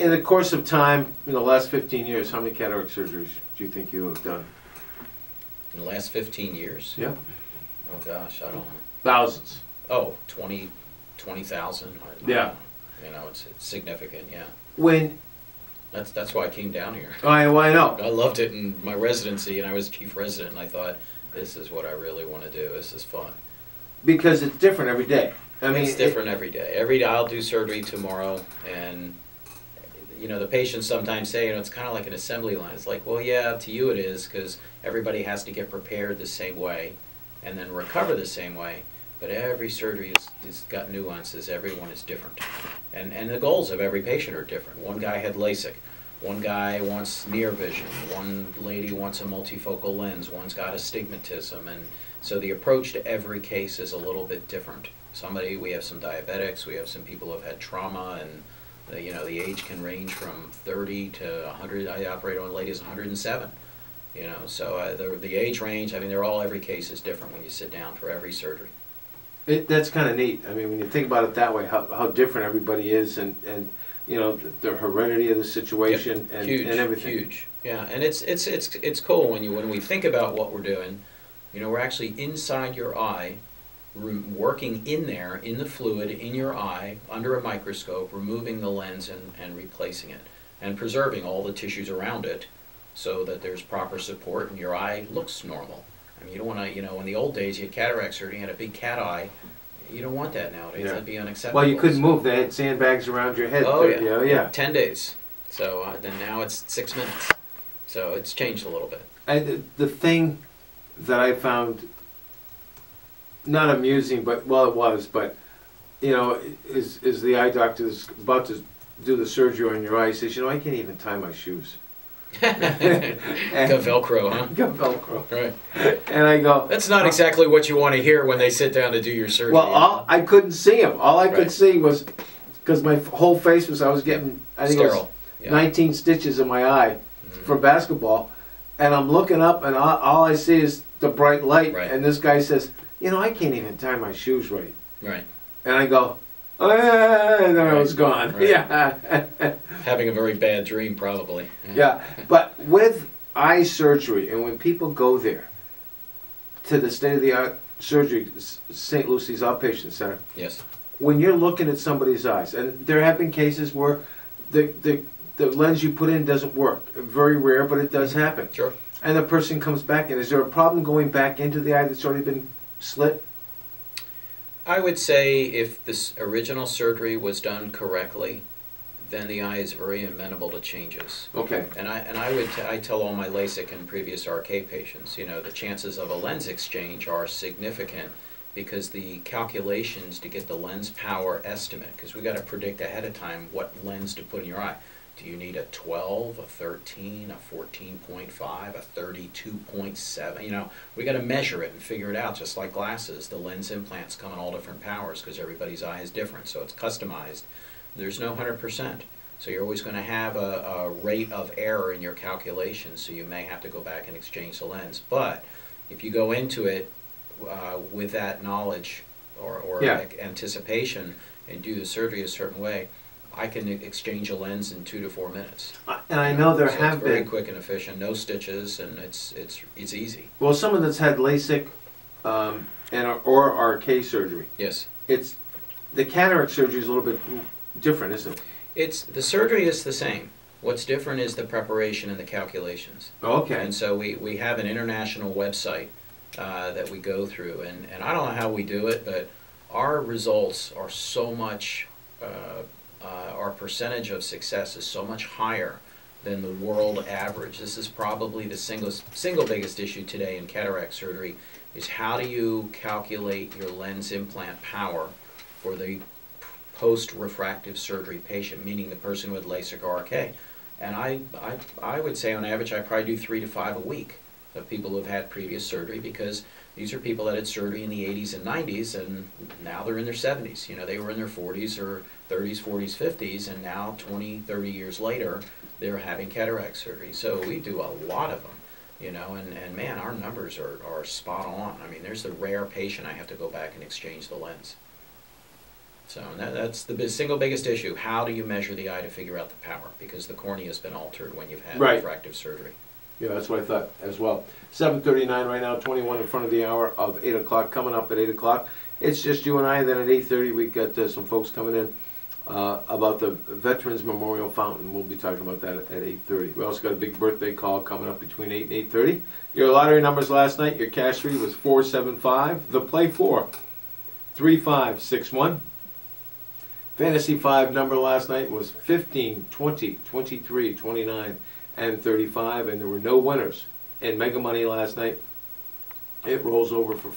In the course of time, in the last fifteen years, how many cataract surgeries do you think you have done? In the last 15 years? Yep. Oh gosh, I don't know. Thousands. Oh, 20, 20,000. Yeah. You know, it's, it's significant, yeah. When, That's, that's why I came down here. Oh, I, well, I know, I loved it in my residency and I was chief resident and I thought, this is what I really want to do. This is fun. because it's different every day. I mean, it's it- different every day. Every day I'll do surgery tomorrow, and you know the patients sometimes say, you know, it's kind of like an assembly line. It's like, well, yeah, to you it is because everybody has to get prepared the same way, and then recover the same way. But every surgery is, is got nuances. Everyone is different, and and the goals of every patient are different. One guy had LASIK. One guy wants near vision. One lady wants a multifocal lens. One's got astigmatism, and so the approach to every case is a little bit different. Somebody, we have some diabetics, we have some people who have had trauma, and the, you know the age can range from 30 to 100. I operate on ladies 107. You know, so uh, the the age range. I mean, they're all every case is different when you sit down for every surgery. It, that's kind of neat. I mean, when you think about it that way, how, how different everybody is, and, and you know the, the heredity of the situation and, huge, and everything. huge. Yeah, and it's it's it's it's cool when you when we think about what we're doing. You know, we're actually inside your eye, re- working in there in the fluid in your eye under a microscope, removing the lens and and replacing it, and preserving all the tissues around it, so that there's proper support and your eye looks normal. I mean, you don't want to. You know, in the old days, you had cataract surgery, you had a big cat eye. You don't want that nowadays. Yeah. That'd be unacceptable. Well, you couldn't move. They had sandbags around your head. Oh yeah, you know, yeah. Ten days. So uh, then now it's six minutes. So it's changed a little bit. The, the thing that I found not amusing, but well, it was, but you know, is is the eye doctor about to do the surgery on your eye. He says, you know, I can't even tie my shoes. Got Velcro, huh? Got Velcro. Right. And I go, That's not exactly what you want to hear when they sit down to do your surgery. well, all, I couldn't see him. All I could see was because my f- whole face was. I was getting. I think it was. Yeah. 19 stitches in my eye Mhm. for basketball, and I'm looking up, and all, all I see is the bright light. Right. And this guy says, "You know, I can't even tie my shoes right." Right. And I go, "Ah," and then I was gone. Right. Yeah, Having a very bad dream, probably. yeah. But with eye surgery, and when people go there to the state-of-the-art surgery, S- St. Lucie's Outpatient Center, Yes. when you're looking at somebody's eyes, and there have been cases where the the the lens you put in doesn't work. Very rare, but it does happen. Sure. And the person comes back, and is there a problem going back into the eye that's already been slit? I would say if this original surgery was done correctly, then the eye is very amenable to changes. Okay. And I and I would t- I tell all my LASIK and previous RK patients, you know, the chances of a lens exchange are significant because the calculations to get the lens power estimate, because we got to predict ahead of time what lens to put in your eye. Do you need a 12, a 13, a 14.5, a 32.7? You know, we got to measure it and figure it out, just like glasses. The lens implants come in all different powers because everybody's eye is different, so it's customized. There's no 100%. So you're always going to have a, a rate of error in your calculations, so you may have to go back and exchange the lens. But if you go into it uh, with that knowledge or, or Yeah. anticipation and do the surgery a certain way, I can exchange a lens in two to four minutes. And I know there So have it's very been, quick and efficient, no stitches, and it's it's it's easy. well, someone that's had LASIK um, and or RK surgery. Yes, It's the cataract surgery is a little bit different, isn't it? it's the surgery is the same. What's different is the preparation and the calculations. Okay. And so we, we have an international website uh, that we go through, and, and I don't know how we do it, but our results are so much, uh, uh, our percentage of success is so much higher than the world average. This is probably the single, single biggest issue today in cataract surgery is how do you calculate your lens implant power for the post-refractive surgery patient, meaning the person with LASIK or RK. And I, I, I would say on average, I probably do three to five a week of people who have had previous surgery because these are people that had surgery in the 80s and 90s and now they're in their 70s. You know, they were in their 40s or 30s, 40s, 50s, and now 20, 30 years later, they're having cataract surgery. So we do a lot of them, you know, and, and man, our numbers are, are spot on. I mean, there's the rare patient I have to go back and exchange the lens. So that, that's the single biggest issue. How do you measure the eye to figure out the power? Because the cornea has been altered when you've had Right. refractive surgery. Yeah, that's what I thought as well. Seven thirty-nine right now, twenty-one in front of the hour of eight o'clock, coming up at eight o'clock. It's just you and I, then at eight thirty, we got uh, some folks coming in uh, about the Veterans Memorial Fountain. We'll be talking about that at eight thirty. We also got a big birthday call coming up between eight and eight thirty. Your lottery numbers last night, your cash three was four seven five. The play four, three five six one. Fantasy five number last night was 15, 20, 23, 29, and 35, and there were no winners. And Mega Money last night, it rolls over for